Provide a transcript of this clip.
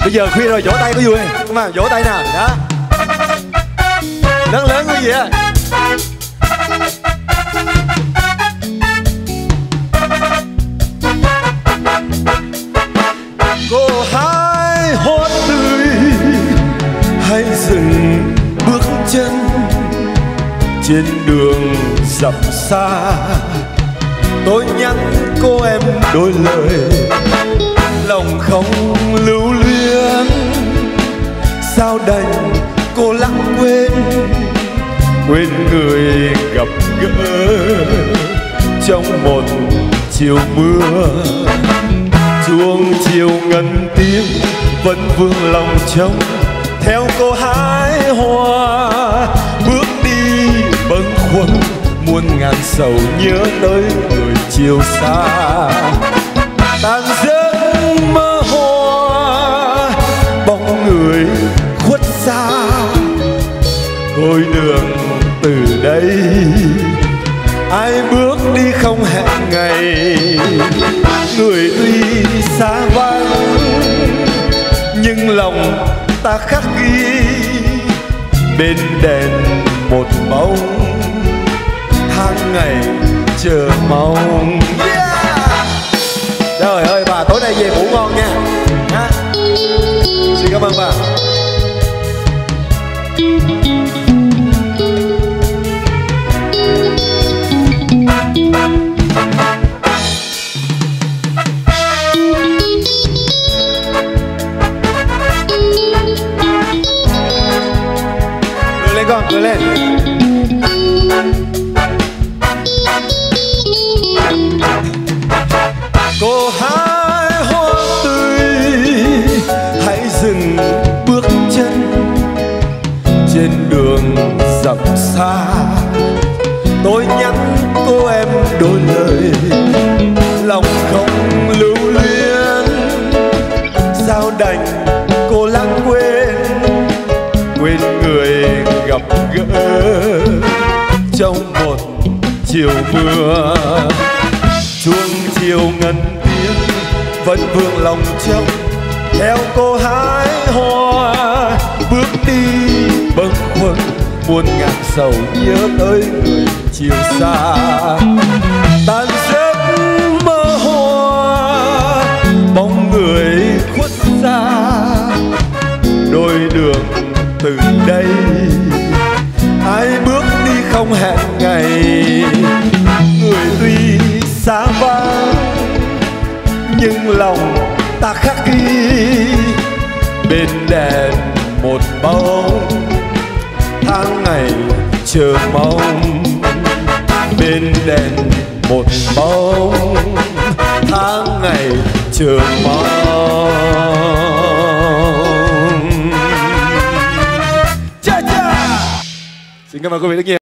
bây giờ khuya rồi, vỗ tay có vui. Không mà, vỗ tay nào đó. Lớn lớn cái gì á? Cô hai hoa tươi hãy dừng bước chân trên đường dặm xa. Tôi nhắn cô em đôi lời, lòng không lưu sao đành cô lãng quên quên người gặp gỡ trong một chiều mưa. Chuông chiều ngân tiếng vẫn vương lòng trông theo cô hái hoa, bước đi bâng khuâng, muôn ngàn sầu nhớ tới người chiều xa. Tan giấc thôi đường từ đây, ai bước đi không hẹn ngày. Người tuy xa vắng, nhưng lòng ta khắc ghi. Bên đèn một bóng, tháng ngày chờ mong. Yeah! trời ơi, bà tối nay về ngủ ngon nha. Ha xin cảm ơn bà. Con cười lên. Cô hái hoa tươi, hãy dừng bước chân. Trên đường dặm xa, tôi nhắn cô em đôi lời. Lòng không lưu luyến sao đành quên người gặp gỡ trong một chiều mưa. Chuông chiều ngân tiếng vẫn vương lòng trong, theo cô hái hoa. Bước đi bâng khuâng muôn ngàn sầu nhớ tới người chiều xa. Tan giấc mơ hoa bóng người khuất xa. Đôi đường từ đây. Ai bước đi không hẹn ngày, người tuy xa vắng nhưng lòng ta khắc ghi. Bên đèn một bóng, tháng ngày chờ mong. Bên đèn một bóng, tháng ngày chờ mong. Vinga, ma comida aquí.